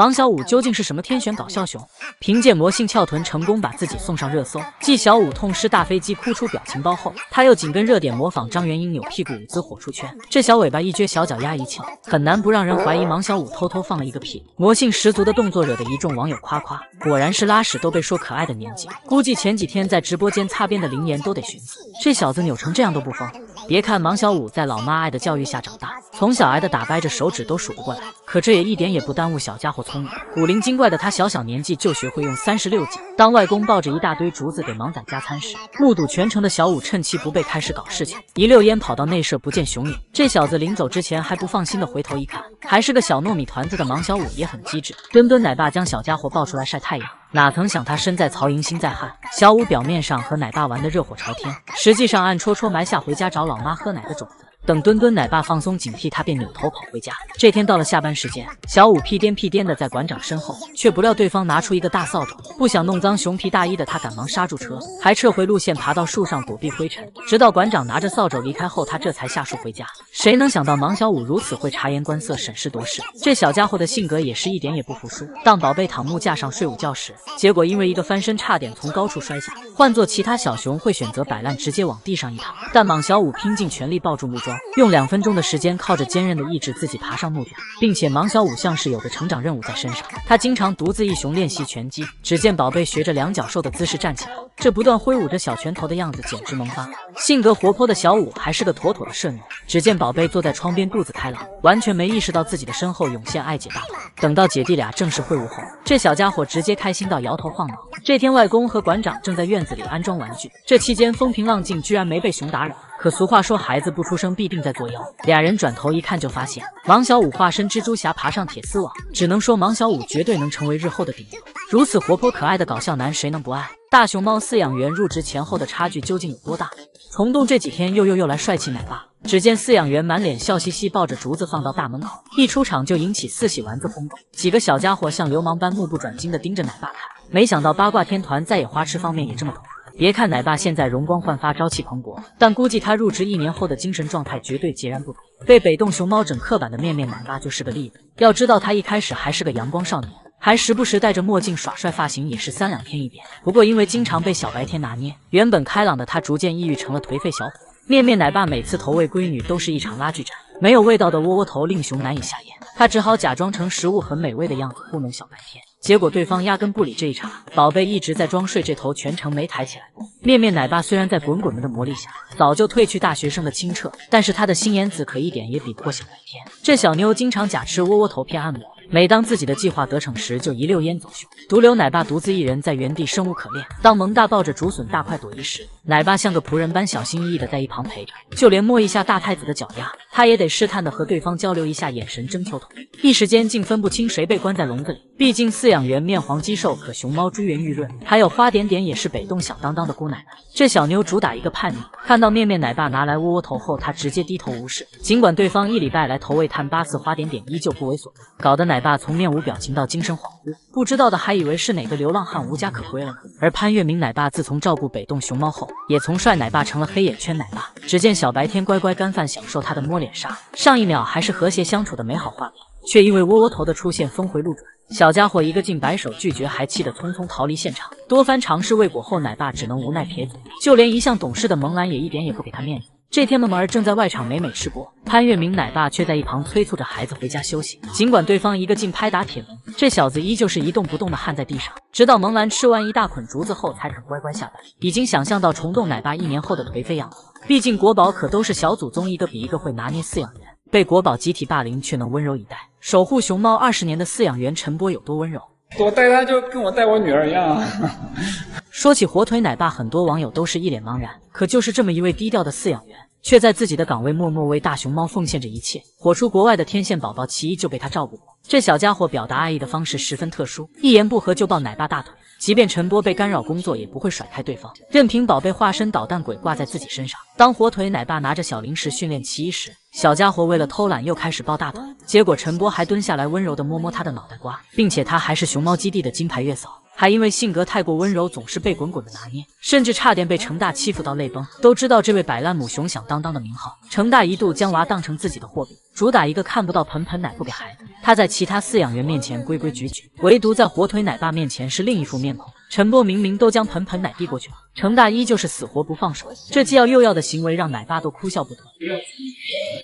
王小五究竟是什么天选搞笑熊？凭借魔性翘臀成功把自己送上热搜。继小五痛失大飞机哭出表情包后，他又紧跟热点模仿张元英扭屁股舞姿火出圈。这小尾巴一撅，小脚丫一翘，很难不让人怀疑王小五偷偷放了一个屁。魔性十足的动作惹得一众网友夸夸，果然是拉屎都被说可爱的年纪。估计前几天在直播间擦边的林岩都得寻思，这小子扭成这样都不疯。别看王小五在老妈爱的教育下长大，从小挨的打掰着手指都数不过来，可这也一点也不耽误小家伙聪明。古灵精怪的他，小小年纪就学会用三十六计。当外公抱着一大堆竹子给盲仔加餐时，目睹全程的小五趁其不备开始搞事情，一溜烟跑到内舍不见熊影。这小子临走之前还不放心的回头一看，还是个小糯米团子的盲小五也很机智，墩墩奶爸将小家伙抱出来晒太阳。哪曾想他身在曹营心在汉，小五表面上和奶爸玩的热火朝天，实际上暗戳戳埋下回家找老妈喝奶的种子。等墩墩奶爸放松警惕，他便扭头跑回家。这天到了下班时间，小五屁颠屁颠的在馆长身后，却不料对方拿出一个大扫帚，不想弄脏熊皮大衣的他赶忙刹住车，还撤回路线，爬到树上躲避灰尘。直到馆长拿着扫帚离开后，他这才下树回家。谁能想到芒小五如此会察言观色、审时度势？这小家伙的性格也是一点也不服输。当宝贝躺木架上睡午觉时，结果因为一个翻身，差点从高处摔下。换做其他小熊会选择摆烂，直接往地上一躺，但芒小五拼尽全力抱住木桩。用两分钟的时间，靠着坚韧的意志自己爬上木架，并且芒小五像是有个成长任务在身上。他经常独自一熊练习拳击。只见宝贝学着两脚兽的姿势站起来，这不断挥舞着小拳头的样子简直萌发。性格活泼的小五还是个妥妥的社牛。只见宝贝坐在窗边，肚子开朗，完全没意识到自己的身后涌现爱姐大团。等到姐弟俩正式会晤后，这小家伙直接开心到摇头晃脑。这天，外公和馆长正在院子里安装玩具，这期间风平浪静，居然没被熊打扰。可俗话说，孩子不出生必定在作妖。俩人转头一看，就发现王小五化身蜘蛛侠爬上铁丝网。只能说，王小五绝对能成为日后的顶流。如此活泼可爱的搞笑男，谁能不爱？大熊猫饲养员入职前后的差距究竟有多大？虫洞这几天又又又来帅气奶爸。只见饲养员满脸笑嘻嘻，抱着竹子放到大门口，一出场就引起四喜丸子轰动。几个小家伙像流氓般目不转睛地盯着奶爸看。没想到八卦天团在野花痴方面也这么懂。别看奶爸现在容光焕发、朝气蓬勃，但估计他入职一年后的精神状态绝对截然不同。被北洞熊猫整刻板的面面奶爸就是个例子。要知道，他一开始还是个阳光少年，还时不时戴着墨镜耍帅，发型也是三两天一变。不过因为经常被小白天拿捏，原本开朗的他逐渐抑郁成了颓废小伙。面面奶爸每次投喂闺女都是一场拉锯战，没有味道的窝窝头令熊难以下咽，他只好假装成食物很美味的样子糊弄小白天。结果对方压根不理这一茬，宝贝一直在装睡，这头全程没抬起来过。面面奶爸虽然在滚滚们的魔力下早就褪去大学生的清澈，但是他的心眼子可一点也比不过小白天。这小妞经常假吃窝窝头骗按摩，每当自己的计划得逞时，就一溜烟走熊，独留奶爸独自一人在原地生无可恋。当蒙大抱着竹笋大快朵颐时，奶爸像个仆人般小心翼翼的在一旁陪着，就连摸一下大太子的脚丫，他也得试探的和对方交流一下眼神，征求同意。一时间竟分不清谁被关在笼子里。毕竟饲养员面黄肌瘦，可熊猫珠圆玉润，还有花点点也是北洞响当当的姑奶奶。这小妞主打一个叛逆，看到面面奶爸拿来窝窝头后，她直接低头无视。尽管对方一礼拜来投喂探八次，花点点依旧不为所动，搞得奶爸从面无表情到精神恍惚，不知道的还以为是哪个流浪汉无家可归了呢。而潘粤明奶爸自从照顾北洞熊猫后，也从帅奶爸成了黑眼圈奶爸。只见小白天乖乖干饭，享受他的摸脸杀，上一秒还是和谐相处的美好画面，却因为窝窝头的出现峰回路转。小家伙一个劲摆手拒绝，还气得匆匆逃离现场。多番尝试未果后，奶爸只能无奈撇嘴。就连一向懂事的萌兰也一点也不给他面子。这天，萌儿正在外场美美试播，潘粤明奶爸却在一旁催促着孩子回家休息。尽管对方一个劲拍打铁门，这小子依旧是一动不动的焊在地上。直到萌兰吃完一大捆竹子后，才肯乖乖下班。已经想象到虫洞奶爸一年后的颓废样子。毕竟国宝可都是小祖宗，一个比一个会拿捏饲养员。被国宝集体霸凌，却能温柔以待，守护熊猫二十年的饲养员陈波有多温柔？我带他就跟我带我女儿一样啊！说起火腿奶爸，很多网友都是一脸茫然。可就是这么一位低调的饲养员，却在自己的岗位默默为大熊猫奉献着一切。火出国外的天线宝宝奇一就被他照顾过。这小家伙表达爱意的方式十分特殊，一言不合就抱奶爸大腿。即便陈波被干扰工作，也不会甩开对方，任凭宝贝化身捣蛋鬼挂在自己身上。当火腿奶爸拿着小零食训练奇一时，小家伙为了偷懒又开始抱大腿，结果陈波还蹲下来温柔地摸摸他的脑袋瓜，并且他还是熊猫基地的金牌月嫂。还因为性格太过温柔，总是被滚滚的拿捏，甚至差点被程大欺负到泪崩。都知道这位摆烂母熊响当当的名号，程大一度将娃当成自己的货币，主打一个看不到盆盆奶不给孩子。他在其他饲养员面前规规矩矩，唯独在火腿奶爸面前是另一副面孔。陈波明明都将盆盆奶递过去了，程大依旧是死活不放手，这既要又要的行为让奶爸都哭笑不得。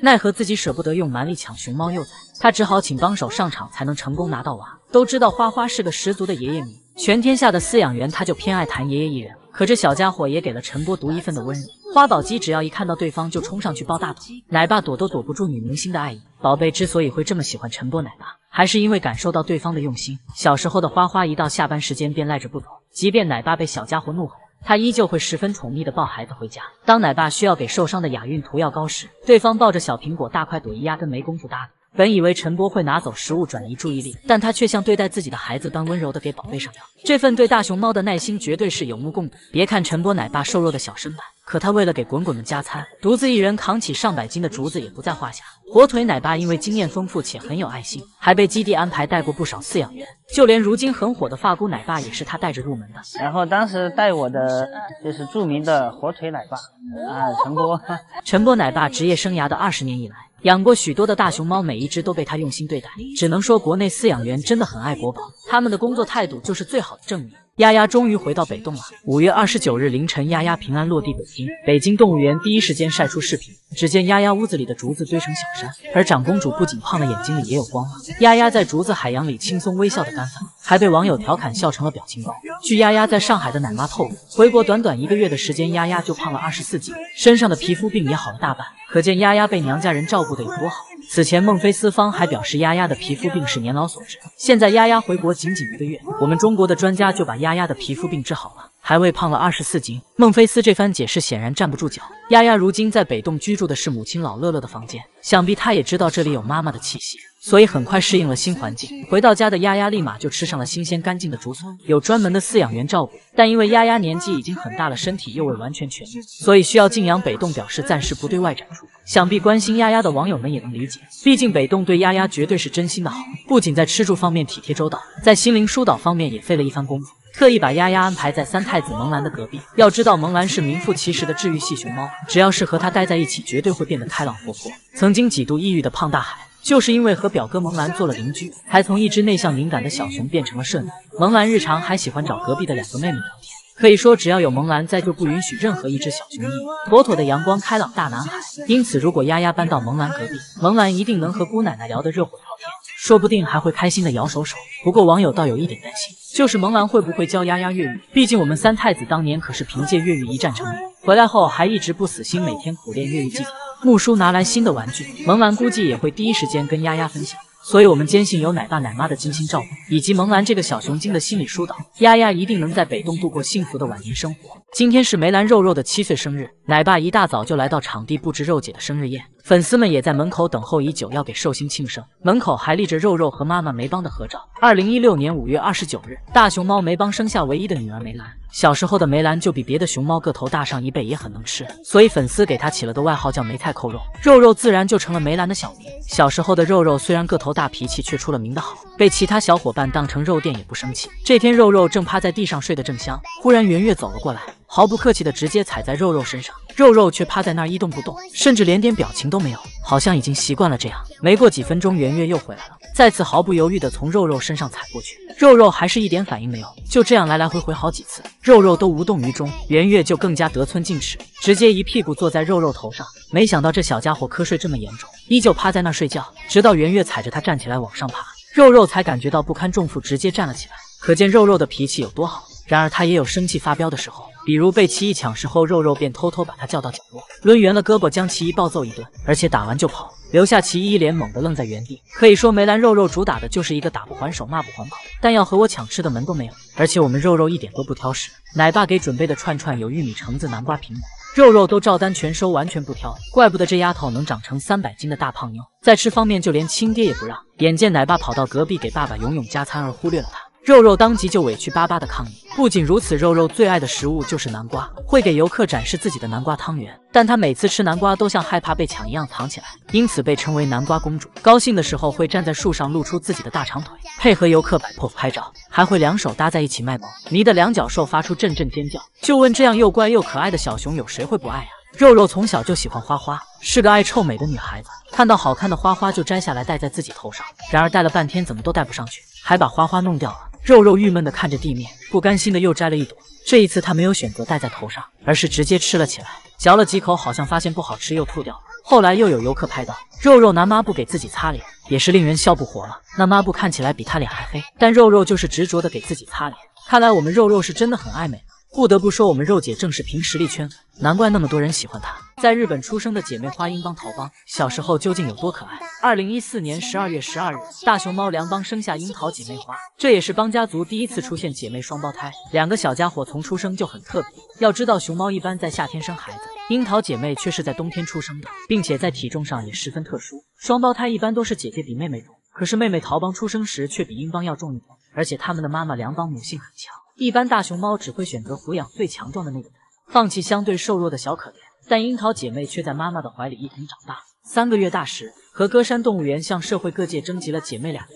奈何自己舍不得用蛮力抢熊猫幼崽，他只好请帮手上场才能成功拿到娃。都知道花花是个十足的爷爷迷，全天下的饲养员他就偏爱谭爷爷一人。可这小家伙也给了陈波独一份的温柔。花宝鸡只要一看到对方就冲上去抱大腿，奶爸躲都躲不住女明星的爱意。宝贝之所以会这么喜欢陈波奶爸，还是因为感受到对方的用心。小时候的花花一到下班时间便赖着不走，即便奶爸被小家伙怒吼，他依旧会十分宠溺的抱孩子回家。当奶爸需要给受伤的雅韵涂药膏时，对方抱着小苹果大快朵颐，压根没工夫搭理。本以为陈波会拿走食物转移注意力，但他却像对待自己的孩子般温柔的给宝贝上药。这份对大熊猫的耐心绝对是有目共睹。别看陈波奶爸瘦弱的小身板，可他为了给滚滚们加餐，独自一人扛起上百斤的竹子也不在话下。火腿奶爸因为经验丰富且很有爱心，还被基地安排带过不少饲养员，就连如今很火的发箍奶爸也是他带着入门的。然后当时带我的就是著名的火腿奶爸啊，陈波。陈波奶爸职业生涯的二十年以来。养过许多的大熊猫，每一只都被他用心对待，只能说国内饲养员真的很爱国宝，他们的工作态度就是最好的证明。丫丫终于回到北洞了。五月二十九日凌晨，丫丫平安落地北京。北京动物园第一时间晒出视频，只见丫丫屋子里的竹子堆成小山，而长公主不仅胖了，眼睛里也有光了。丫丫在竹子海洋里轻松微笑的干饭，还被网友调侃笑成了表情包。据丫丫在上海的奶妈透露，回国短短一个月的时间，丫丫就胖了二十四斤，身上的皮肤病也好了大半，可见丫丫被娘家人照顾的有多好。此前，孟菲斯方还表示丫丫的皮肤病是年老所致。现在丫丫回国仅仅一个月，我们中国的专家就把丫丫的皮肤病治好了，还未胖了二十四斤。孟菲斯这番解释显然站不住脚。丫丫如今在北洞居住的是母亲老乐乐的房间，想必她也知道这里有妈妈的气息。所以很快适应了新环境，回到家的丫丫立马就吃上了新鲜干净的竹笋，有专门的饲养员照顾。但因为丫丫年纪已经很大了，身体又未完全痊愈，所以需要静养北洞，表示暂时不对外展出。想必关心丫丫的网友们也能理解，毕竟北洞对丫丫绝对是真心的好，不仅在吃住方面体贴周到，在心灵疏导方面也费了一番功夫，特意把丫丫安排在三太子萌兰的隔壁。要知道萌兰是名副其实的治愈系熊猫，只要是和它待在一起，绝对会变得开朗活泼。曾经几度抑郁的胖大海。就是因为和表哥萌兰做了邻居，才从一只内向敏感的小熊变成了顺女。萌兰日常还喜欢找隔壁的两个妹妹聊天，可以说只要有萌兰在，就不允许任何一只小熊抑郁。妥妥的阳光开朗大男孩。因此，如果丫丫搬到萌兰隔壁，萌兰一定能和姑奶奶聊得热火朝天，说不定还会开心的摇手手。不过网友倒有一点担心，就是萌兰会不会教丫丫越狱？毕竟我们三太子当年可是凭借越狱一战成名，回来后还一直不死心，每天苦练越狱技巧。木叔拿来新的玩具，萌兰估计也会第一时间跟丫丫分享，所以我们坚信有奶爸奶妈的精心照顾，以及萌兰这个小熊精的心理疏导，丫丫一定能在北洞度过幸福的晚年生活。今天是梅兰肉肉的七岁生日，奶爸一大早就来到场地布置肉姐的生日宴，粉丝们也在门口等候已久，要给寿星庆生。门口还立着肉肉和妈妈梅邦的合照。二零一六年五月二十九日，大熊猫梅邦生下唯一的女儿梅兰。小时候的梅兰就比别的熊猫个头大上一倍，也很能吃，所以粉丝给它起了个外号叫梅菜扣肉，肉肉自然就成了梅兰的小名。小时候的肉肉虽然个头大，脾气却出了名的好，被其他小伙伴当成肉垫也不生气。这天肉肉正趴在地上睡得正香，忽然圆月走了过来，毫不客气的直接踩在肉肉身上，肉肉却趴在那儿一动不动，甚至连点表情都没有，好像已经习惯了这样。没过几分钟，圆月又回来了。再次毫不犹豫地从肉肉身上踩过去，肉肉还是一点反应没有。就这样来来回回好几次，肉肉都无动于衷。圆月就更加得寸进尺，直接一屁股坐在肉肉头上。没想到这小家伙瞌睡这么严重，依旧趴在那儿睡觉，直到圆月踩着他站起来往上爬，肉肉才感觉到不堪重负，直接站了起来。可见肉肉的脾气有多好。然而他也有生气发飙的时候，比如被其一抢食后，肉肉便偷偷把他叫到角落，抡圆了胳膊将奇一暴揍一顿，而且打完就跑。留下其一脸懵的愣在原地。可以说梅兰肉肉主打的就是一个打不还手，骂不还口，但要和我抢吃的门都没有。而且我们肉肉一点都不挑食，奶爸给准备的串串有玉米、橙子、南瓜、苹果，肉肉都照单全收，完全不挑。怪不得这丫头能长成三百斤的大胖妞，在吃方面就连亲爹也不让。眼见奶爸跑到隔壁给爸爸游泳加餐而忽略了他。肉肉当即就委屈巴巴的抗议。不仅如此，肉肉最爱的食物就是南瓜，会给游客展示自己的南瓜汤圆。但她每次吃南瓜都像害怕被抢一样藏起来，因此被称为南瓜公主。高兴的时候会站在树上露出自己的大长腿，配合游客摆 pose 拍照。还会两手搭在一起卖萌，迷得两脚兽发出阵阵尖叫。就问这样又乖又可爱的小熊，有谁会不爱啊？肉肉从小就喜欢花花，是个爱臭美的女孩子，看到好看的花花就摘下来戴在自己头上。然而戴了半天怎么都戴不上去，还把花花弄掉了。肉肉郁闷的看着地面，不甘心的又摘了一朵。这一次他没有选择戴在头上，而是直接吃了起来，嚼了几口，好像发现不好吃又吐掉了。后来又有游客拍到肉肉拿抹布给自己擦脸，也是令人笑不活了。那抹布看起来比他脸还黑，但肉肉就是执着的给自己擦脸。看来我们肉肉是真的很爱美。不得不说，我们肉姐正是凭实力圈粉，难怪那么多人喜欢她。在日本出生的姐妹花英邦、桃邦，小时候究竟有多可爱？二零一四年十二月十二日，大熊猫梁邦生下樱桃姐妹花，这也是邦家族第一次出现姐妹双胞胎。两个小家伙从出生就很特别。要知道，熊猫一般在夏天生孩子，樱桃姐妹却是在冬天出生的，并且在体重上也十分特殊。双胞胎一般都是姐姐比妹妹重，可是妹妹桃邦出生时却比英邦要重一点，而且他们的妈妈梁邦母性很强。一般大熊猫只会选择抚养最强壮的那个人，放弃相对瘦弱的小可怜。但樱桃姐妹却在妈妈的怀里一同长大。三个月大时，和歌山动物园向社会各界征集了姐妹俩的，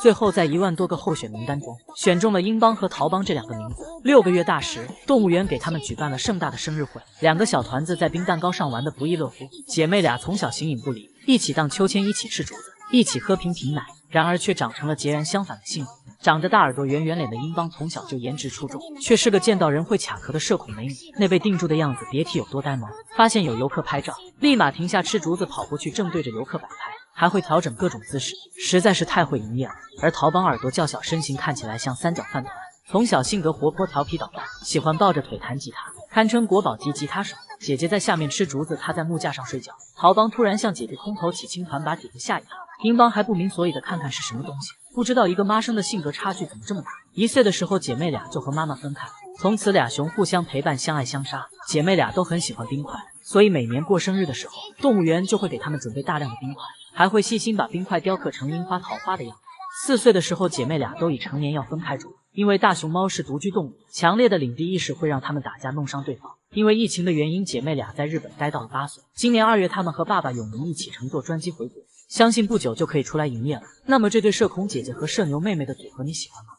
最后在一万多个候选名单中选中了英邦和桃邦这两个名字。六个月大时，动物园给他们举办了盛大的生日会，两个小团子在冰蛋糕上玩的不亦乐乎。姐妹俩从小形影不离，一起荡秋千，一起吃竹子，一起喝瓶瓶奶，然而却长成了截然相反的性格。长着大耳朵、圆圆脸的英邦，从小就颜值出众，却是个见到人会卡壳的社恐美女。那被定住的样子，别提有多呆萌。发现有游客拍照，立马停下吃竹子，跑过去正对着游客摆拍，还会调整各种姿势，实在是太会营业了。而桃邦耳朵较小，身形看起来像三角饭团，从小性格活泼、调皮捣蛋，喜欢抱着腿弹吉他，堪称国宝级吉他手。姐姐在下面吃竹子，他在木架上睡觉。桃邦突然向姐姐空投起青团，把姐姐吓一跳。英邦还不明所以的看看是什么东西。不知道一个妈生的性格差距怎么这么大？一岁的时候，姐妹俩就和妈妈分开了，从此俩熊互相陪伴，相爱相杀。姐妹俩都很喜欢冰块，所以每年过生日的时候，动物园就会给他们准备大量的冰块，还会细心把冰块雕刻成樱花、桃花的样子。四岁的时候，姐妹俩都已成年，要分开住，因为大熊猫是独居动物，强烈的领地意识会让他们打架，弄伤对方。因为疫情的原因，姐妹俩在日本待到了八岁。今年二月，他们和爸爸永明一起乘坐专机回国。相信不久就可以出来营业了。那么这对社恐姐姐和社牛妹妹的组合你喜欢吗？